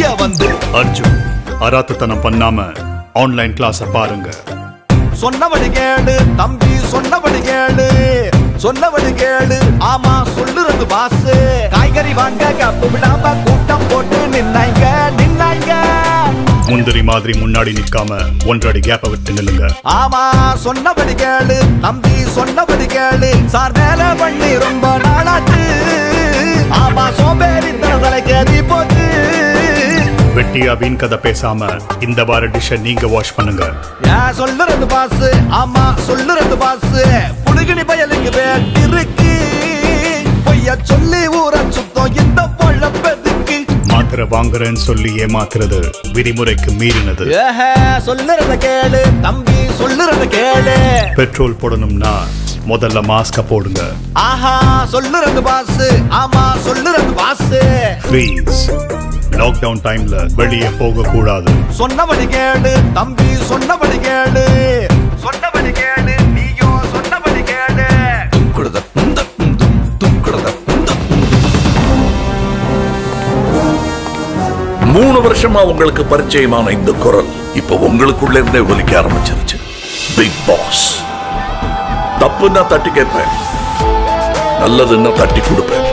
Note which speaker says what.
Speaker 1: அர்ஜுன் அராத்தத்தனம் பண்ணாம ஆன்லைன் கிளாஸ பாருங்க.
Speaker 2: சொன்னபடி கேளு தம்பி சொன்னபடி கேளு. சொன்னபடி கேளு ஆமா சொல்லுறது பாஸ் காய்கறி வாங்க கப்பு விடாம கூட்டம் போட்டு நின்னாங்க நின்னாங்க
Speaker 1: முந்திரி மாதிரி முன்னாடி நிக்காம ஒன்றடி கேப்ப விட்டு நில்லுங்க.
Speaker 2: ஆமா சொன்னபடி கேளு தம்பி சொன்னபடி கேளு. சார் வேலை பண்ணி ரொம்ப
Speaker 1: வெட்டியா வீண் கதை பேசாம இந்த வார டிஷ்ஷை நீங்க வாஷ் பண்ணுங்க.
Speaker 2: சொல்லுறது பாஸ். ஆமா சொல்லுறது பாஸ். புடுகினி பயலுக்கு வேண்டிருக்கு பொய்ய சொல்லி ஊற சுத்தம் இந்த பொழப்பதுக்கு
Speaker 1: மாத்திரை வாங்குறேன்னு சொல்லி ஏமாத்துறது விதிமுறைக்கு மீறினது.
Speaker 2: சொல்லுறத கேளு. தம்பி சொல்லுறத கேளு.
Speaker 1: பெட்ரோல் போடணும்னா முதல்ல மாஸ்க போடுங்க.
Speaker 2: ஆஹா சொல்லுறது பாஸ். ஆமா சொல்லுறது பாஸ்.
Speaker 1: ப்ளீஸ் லாக்டவுன் டைம்ல வெளியே போக கூடாது
Speaker 2: சொன்னபடி கேளு தம்பி சொன்னபடி கேளு. சொன்னபடி கேளு நீயோ சொன்னபடி
Speaker 3: புந்த புந்தும் துங்குடுத புந்த மூணு வருஷமா உங்களுக்கு பரிச்சயமான இந்த குரல் இப்ப உங்களுக்குள்ள இருந்தே ஒலிக்க ஆரம்பிச்சிருச்சு. பிக் பாஸ் தப்புன்னா தட்டி கேட்பேன். நல்லதுன்னா தட்டி கொடுப்பேன்.